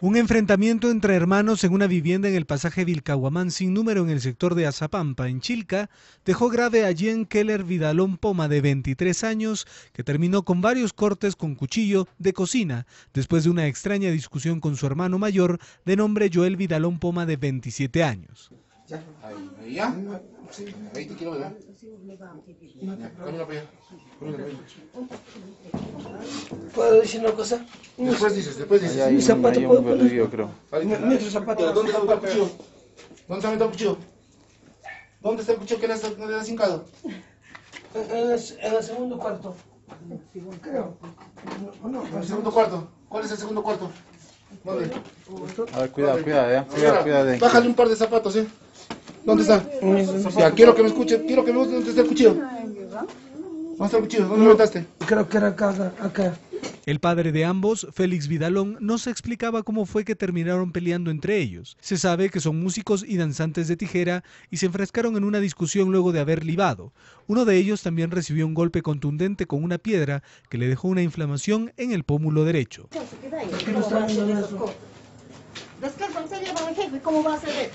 Un enfrentamiento entre hermanos en una vivienda en el pasaje Vilcahuamán sin número en el sector de Azapampa, en Chilca, dejó grave a Jen Keller Vidalón Poma, de 23 años, que terminó con varios cortes con cuchillo de cocina, después de una extraña discusión con su hermano mayor, de nombre Joel Vidalón Poma, de 27 años. Ya. Ahí, ahí ya. Ahí te quiero ver. Para allá. Para allá. ¿Puedo decir una cosa? Después dices, después dices. Mi zapato, ¿puedo poner? yo creo. Nuestro zapato. ¿Dónde está el cuchillo? ¿Dónde está el cuchillo? ¿Dónde está el cuchillo que le has, le has hincado? En, el, segundo cuarto. Creo. No, En el segundo cuarto. ¿Cuál es el segundo cuarto? A ver, cuidado, cuidado, ya. Cuidado, cuidado. Bájale un par de zapatos, ¿eh? ¿Dónde está? Ya, quiero que me escuche, quiero que me busque dónde está el cuchillo. ¿Dónde está el cuchillo? ¿Dónde lo metaste? Creo que era acá, acá. El padre de ambos, Félix Vidalón, no se explicaba cómo fue que terminaron peleando entre ellos. Se sabe que son músicos y danzantes de tijera y se enfrescaron en una discusión luego de haber libado. Uno de ellos también recibió un golpe contundente con una piedra que le dejó una inflamación en el pómulo derecho. ¿cómo va a él?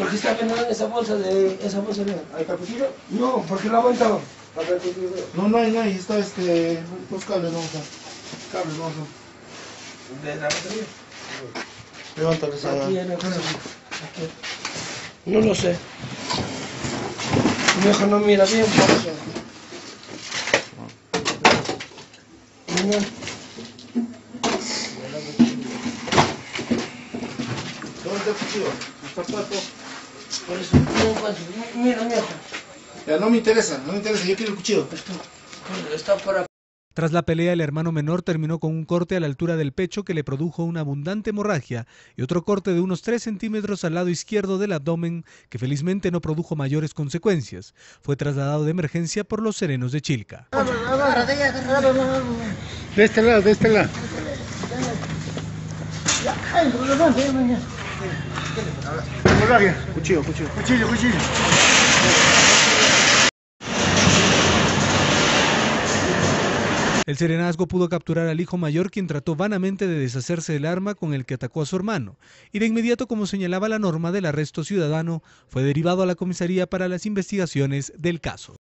Porque está vendiendo esa bolsa de esa bolsa de. ¿Ahí está cuchillo? No, porque la aguantaba. No, no hay, no hay. Está este. Los cables, vamos a. Cables, vamos a. De la batería. Levántale esa. Aquí en el aquí. No lo sé. Mi hijo no mira bien. pues. ¿Dónde está el cuchillo? El zapato. Por eso no encuentro. Mira, mi hijo. Ya, no me interesa, no me interesa. Yo quiero el cuchillo. Está por acá. Tras la pelea, el hermano menor terminó con un corte a la altura del pecho que le produjo una abundante hemorragia y otro corte de unos 3 centímetros al lado izquierdo del abdomen que felizmente no produjo mayores consecuencias. Fue trasladado de emergencia por los serenos de Chilca. De este lado, de este lado. Cuchillo, cuchillo. Cuchillo, cuchillo. El serenazgo pudo capturar al hijo mayor quien trató vanamente de deshacerse del arma con el que atacó a su hermano y de inmediato como señalaba la norma del arresto ciudadano fue derivado a la comisaría para las investigaciones del caso.